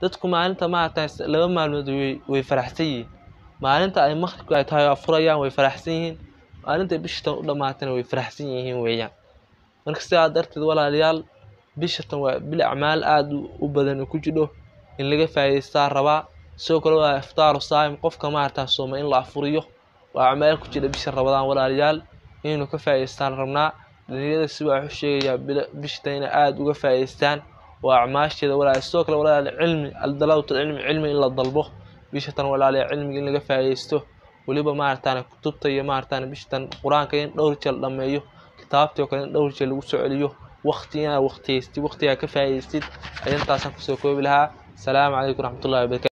dadku maalinta maaragtay laba maalmood way faraxsan yihiin. Maalinta ay maqribka ay tahay oo furayaan way faraxsan yihiin. Maalinta bishatan u dhamaatana way faraxsan yihiin weeyaan. Marka sidaa darteed walaalayaal bishatan waa bil acmaal aad u badan ku jidho in laga faa'iidaystaa rabaa sidoo kale waa iftaaru saa'im qofka maaragtaa sooma in la afuriyo. Waa acmaal ku jira bisha rabadaan walaalayaal inaynu ka faa'iidaystaan rabnaa. Dhalinyarada si waxu sheegayaa bishatan inay aada uga faa'iidaystaan وأعماش كذا ولا السوق ولا العلم الدلوت العلم علم إلا الضلبه. بيشتن ولا لي علم إلا قفا يستو وليبا ما أرتانا كتبت يا ما أرتانا بيشتن قرآن كين دور جل لما يو. كتابتي وكين دور جل وسعو ليو. وقتي وقتي استي وقتي كفا يستي. أجنتا سنفسو كوي بلها. السلام عليكم ورحمة الله وبركاته.